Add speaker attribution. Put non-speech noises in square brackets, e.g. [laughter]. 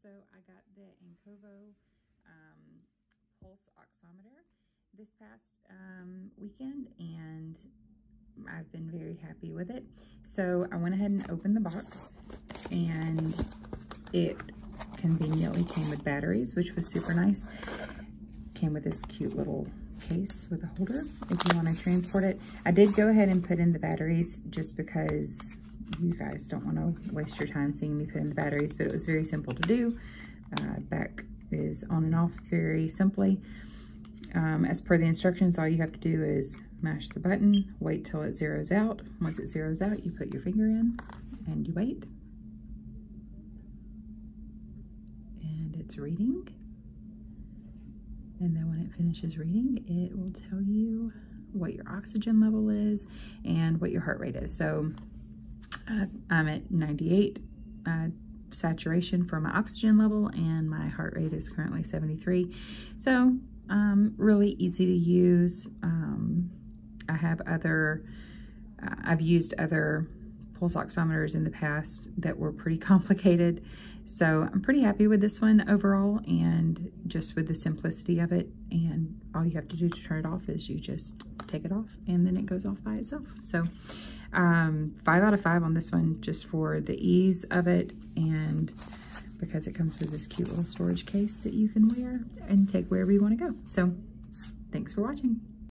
Speaker 1: So I got the Ankovo um, pulse oximeter this past um, weekend and I've been very happy with it. So I went ahead and opened the box and it conveniently came with batteries, which was super nice. Came with this cute little case with a holder if you want to transport it. I did go ahead and put in the batteries just because you guys don't want to waste your time seeing me put in the batteries, but it was very simple to do. Uh, back is on and off very simply. Um, as per the instructions, all you have to do is mash the button, wait till it zeroes out. Once it zeroes out, you put your finger in and you wait. And it's reading. And then when it finishes reading, it will tell you what your oxygen level is and what your heart rate is. So uh, I'm at 98 uh, saturation for my oxygen level and my heart rate is currently 73. So um, really easy to use. Um, I have other, uh, I've used other pulse oximeters in the past that were pretty [laughs] complicated. So I'm pretty happy with this one overall and just with the simplicity of it. And all you have to do to turn it off is you just take it off and then it goes off by itself. So um, five out of five on this one just for the ease of it and because it comes with this cute little storage case that you can wear and take wherever you want to go. So thanks for watching.